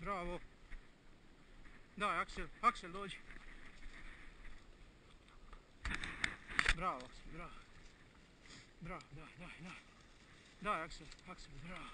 Bravo. Da, Aksel, Aksel dođi. Bravo, Aksel, bravo. Bravo, da, da, da. Da, Aksel, Aksel, bravo.